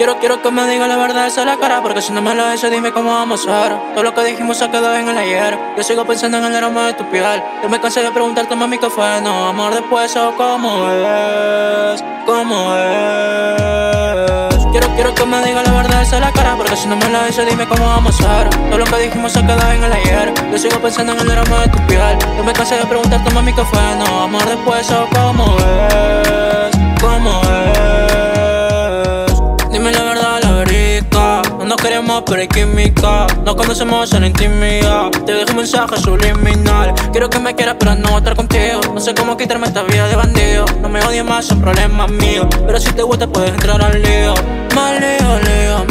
Quiero, quiero que me diga la verdad esa la cara Porque si no me lo dices dime cómo vamos a hacer Todo lo que dijimos se quedó en el ayer. Yo sigo pensando en el aroma de tu piel. Yo me cansé de preguntarte mami qué fue No, amor después o cómo es Cómo es Quiero, quiero que me diga la verdad esa la cara Porque si no me lo dices dime cómo vamos a hacer Todo lo que dijimos se quedó en el ayer. Yo sigo pensando en el aroma de tu piel. Yo me cansé de preguntarte mami qué fue No, amor después o cómo es Pero hay química Nos conocemos en intimidad. Te dejo un mensaje subliminal. Quiero que me quieras pero no estar contigo. No sé cómo quitarme esta vida de bandido. No me odies más, son problemas míos Pero si te gusta puedes entrar al lío. Más lío, lío,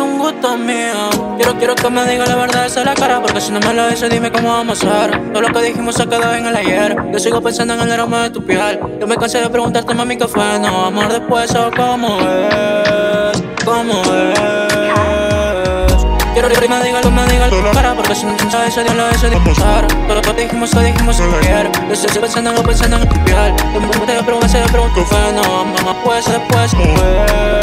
un gusto mío. Quiero, quiero que me diga la verdad esa la cara Porque si no me lo dices dime cómo vamos a hacer Todo lo que dijimos se quedó en el ayer. Yo sigo pensando en el aroma de tu piel. Yo me cansé de preguntarte mami qué fue No, amor después o cómo es Cómo es Quiero que me diga, que me diga la cara Porque si no sabes ese día lo hice disfrutar. Todo lo que dijimos, lo dijimos ayer. Yo estoy pensando, no pensando en tu piel. Yo me pregunté, pero me sé, pregunto fue No, mamá, pues después, pues